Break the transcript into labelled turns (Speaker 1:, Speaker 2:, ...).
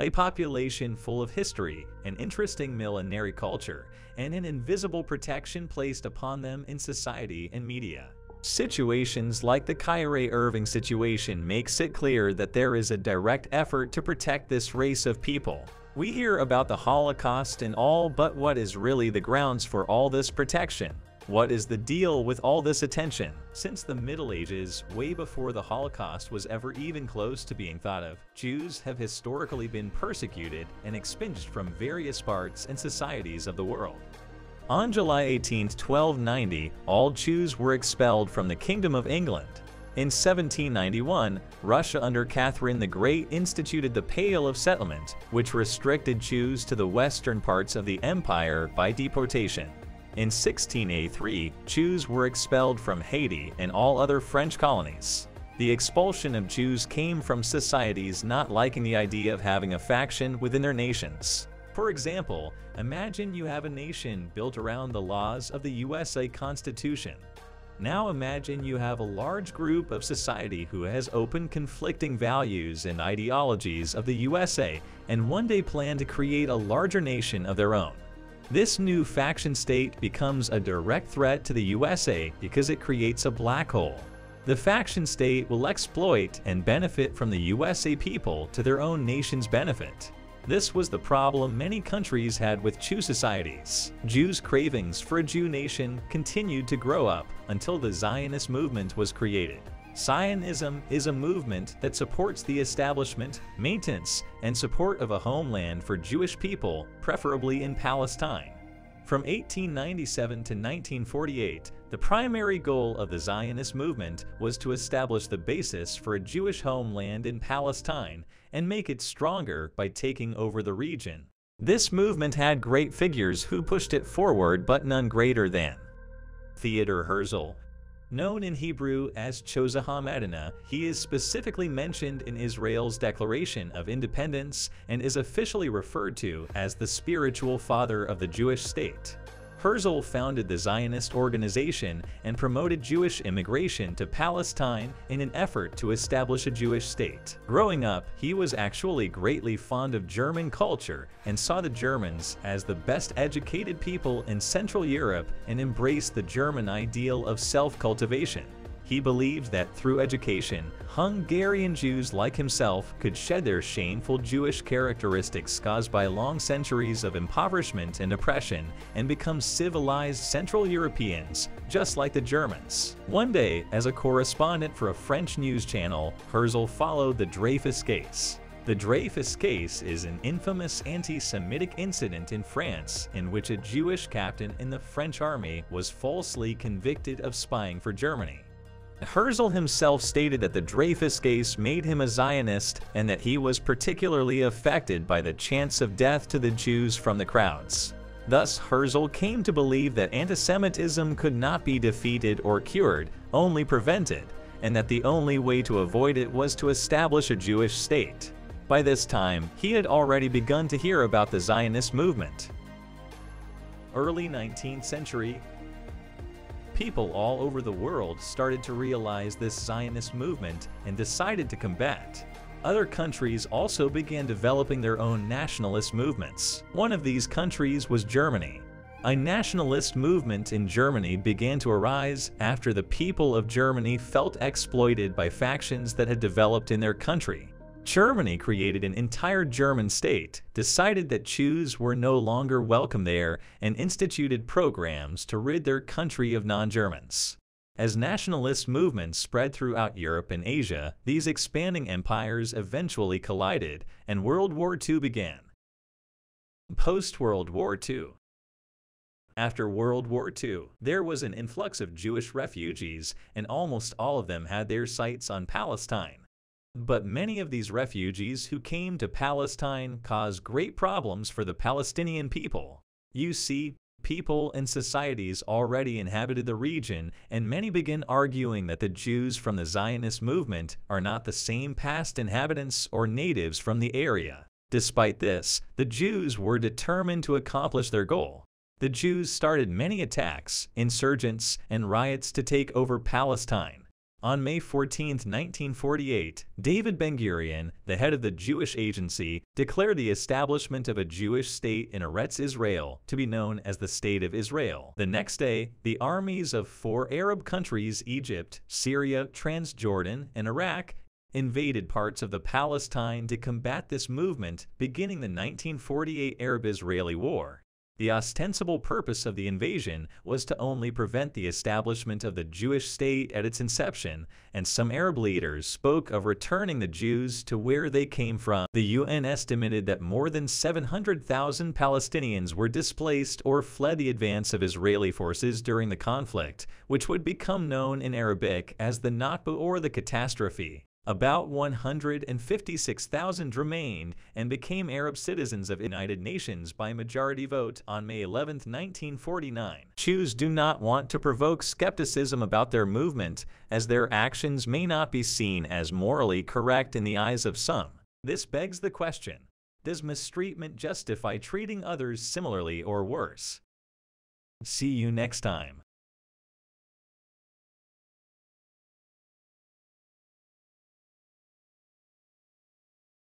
Speaker 1: a population full of history, an interesting millenary culture, and an invisible protection placed upon them in society and media. Situations like the Kyrie Irving situation makes it clear that there is a direct effort to protect this race of people. We hear about the Holocaust and all, but what is really the grounds for all this protection? What is the deal with all this attention? Since the Middle Ages, way before the Holocaust was ever even close to being thought of, Jews have historically been persecuted and expunged from various parts and societies of the world. On July 18, 1290, all Jews were expelled from the Kingdom of England. In 1791, Russia under Catherine the Great instituted the Pale of Settlement, which restricted Jews to the western parts of the empire by deportation. In 1683, Jews were expelled from Haiti and all other French colonies. The expulsion of Jews came from societies not liking the idea of having a faction within their nations. For example, imagine you have a nation built around the laws of the USA Constitution. Now imagine you have a large group of society who has open conflicting values and ideologies of the USA and one day plan to create a larger nation of their own. This new faction state becomes a direct threat to the USA because it creates a black hole. The faction state will exploit and benefit from the USA people to their own nation's benefit. This was the problem many countries had with Jew societies. Jews' cravings for a Jew nation continued to grow up until the Zionist movement was created. Zionism is a movement that supports the establishment, maintenance, and support of a homeland for Jewish people, preferably in Palestine. From 1897 to 1948, the primary goal of the Zionist movement was to establish the basis for a Jewish homeland in Palestine and make it stronger by taking over the region. This movement had great figures who pushed it forward but none greater than Theodor Herzl, Known in Hebrew as Chozeh Medina, he is specifically mentioned in Israel's Declaration of Independence and is officially referred to as the spiritual father of the Jewish state. Herzl founded the Zionist organization and promoted Jewish immigration to Palestine in an effort to establish a Jewish state. Growing up, he was actually greatly fond of German culture and saw the Germans as the best educated people in Central Europe and embraced the German ideal of self-cultivation. He believed that through education, Hungarian Jews like himself could shed their shameful Jewish characteristics caused by long centuries of impoverishment and oppression and become civilized Central Europeans, just like the Germans. One day, as a correspondent for a French news channel, Herzl followed the Dreyfus case. The Dreyfus case is an infamous anti-Semitic incident in France in which a Jewish captain in the French army was falsely convicted of spying for Germany. Herzl himself stated that the Dreyfus case made him a Zionist and that he was particularly affected by the chance of death to the Jews from the crowds. Thus, Herzl came to believe that antisemitism could not be defeated or cured, only prevented, and that the only way to avoid it was to establish a Jewish state. By this time, he had already begun to hear about the Zionist movement. Early 19th century, People all over the world started to realize this Zionist movement and decided to combat. Other countries also began developing their own nationalist movements. One of these countries was Germany. A nationalist movement in Germany began to arise after the people of Germany felt exploited by factions that had developed in their country. Germany created an entire German state, decided that Jews were no longer welcome there, and instituted programs to rid their country of non-Germans. As nationalist movements spread throughout Europe and Asia, these expanding empires eventually collided, and World War II began. Post-World War II After World War II, there was an influx of Jewish refugees, and almost all of them had their sights on Palestine. But many of these refugees who came to Palestine caused great problems for the Palestinian people. You see, people and societies already inhabited the region, and many begin arguing that the Jews from the Zionist movement are not the same past inhabitants or natives from the area. Despite this, the Jews were determined to accomplish their goal. The Jews started many attacks, insurgents, and riots to take over Palestine. On May 14, 1948, David Ben-Gurion, the head of the Jewish Agency, declared the establishment of a Jewish state in Eretz Israel to be known as the State of Israel. The next day, the armies of four Arab countries, Egypt, Syria, Transjordan, and Iraq, invaded parts of the Palestine to combat this movement, beginning the 1948 Arab-Israeli War. The ostensible purpose of the invasion was to only prevent the establishment of the Jewish state at its inception, and some Arab leaders spoke of returning the Jews to where they came from. The UN estimated that more than 700,000 Palestinians were displaced or fled the advance of Israeli forces during the conflict, which would become known in Arabic as the Nakba or the catastrophe. About 156,000 remained and became Arab citizens of United Nations by majority vote on May 11, 1949. Jews do not want to provoke skepticism about their movement, as their actions may not be seen as morally correct in the eyes of some. This begs the question, does mistreatment justify treating others similarly or worse? See you next time.